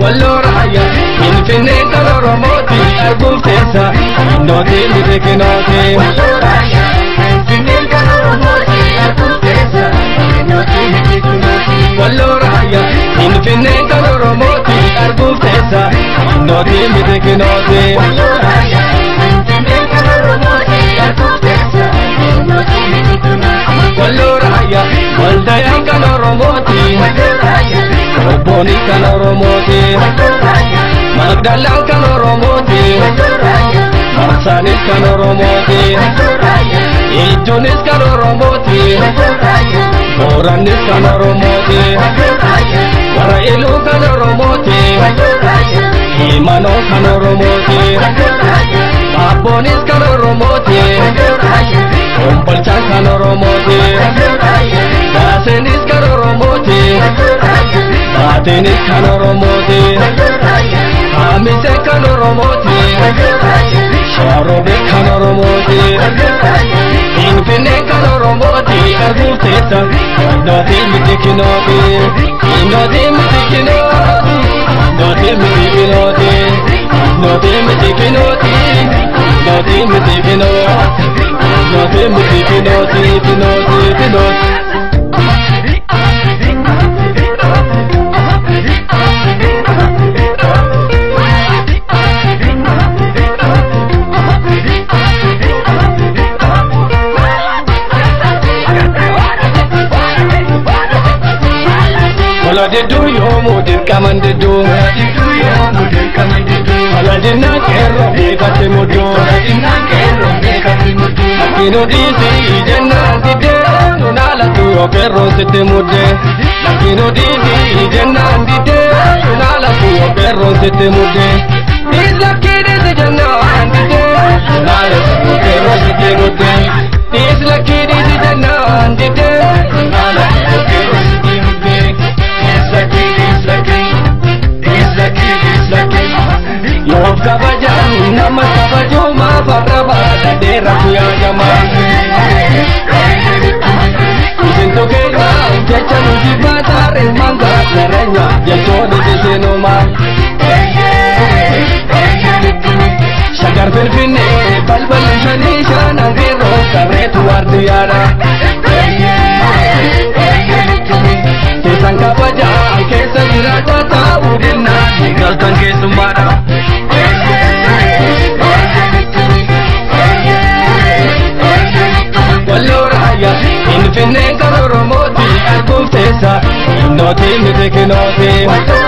walloo raayyaa Finfinneen kan Oromooti arguuf teessa Innooti miti kinooti Walloo raayyaa Finfinneen kan Oromooti arguuf teessa Innooti miti kinooti walloo raayyaa Finfinneen kan Oromooti arguuf teessa Innooti miti kinooti Walloo raayyaa Finfinneen Soni kan Oromooti. Magdallaan kan Oromooti. Marsaanis kan Oromooti. Ijjuunis kan Oromooti. Boorannis kan Oromooti. Warra Iluu kan Oromooti. Himanoo kan Oromooti. Abboonis. Tenis kanoromoti Hamise Sharobe kano kanoromoti Infine kanoromoti Azuteta Nadi mitikinobi Nadi mitikinoti Na mitikinoti Nadi mitikinoti Nadi mitikinoti Nadi mitikinoti Nadi tiki Nadi mitikinoti Wala didduu yoomuu dirqaman didduu Didduu yoomuu dirqama didduu Wala dinnaa qeerroo beekatti mudduu Dinnaan qeerroo beekatti mudduu Lakkinu dhiisii jennaan diddee Nunaalatu oferroo sitti muddee Lakkinu dhiisii jennaan diddee Nunaalatu oferroo sitti muddee Dhiis lakkii dhiisi jennaan la tierra fui a llamar Siento que la muchacha no se va a dar el mandato, la reina Finfinneen kan Oromooti arguuf